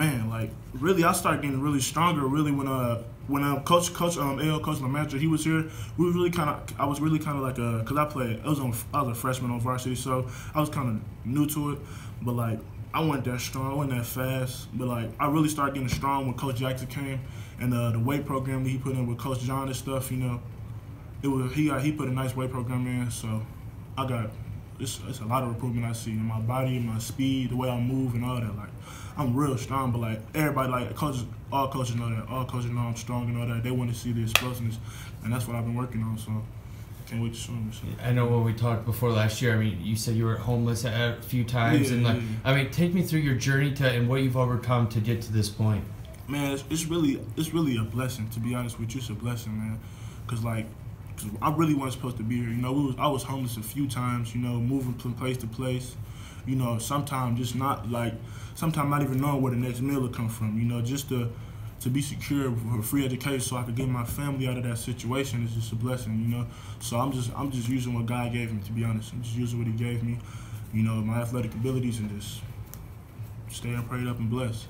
man, like really, I started getting really stronger. Really, when uh when uh, coach coach um L coach my he was here, we was really kind of I was really kind of like a because I played I was on I was a freshman on varsity, so I was kind of new to it, but like I wasn't that strong, I wasn't that fast, but like I really started getting strong when Coach Jackson came and uh, the weight program that he put in with Coach John and stuff. You know, it was he got, he put a nice weight program in, so I got it's, it's a lot of improvement I see in my body, my speed, the way I move, and all that. Like I'm real strong, but like everybody, like coaches, all coaches know that. All coaches know I'm strong and all that. They want to see the explosiveness, and that's what I've been working on. So can't wait to show them. So. I know when we talked before last year. I mean, you said you were homeless a few times, Yeah, and like, yeah, I mean, take me through your journey to and what you've overcome to get to this point. man, it's, it's really it's really a blessing to be honest with you. It's a blessing, man, because like 'cause I really wasn't supposed to be here. You know, we was, I was homeless a few times. You know, moving from place to place. You know, sometimes just not like sometimes not even knowing where the next meal will come from. You know, just to to be secure for free education so I could get my family out of that situation is just a blessing. You know, so I'm just I'm just using what God gave me. To be honest, I'm just using what He gave me. You know, my athletic abilities and just staying prayed up and blessed.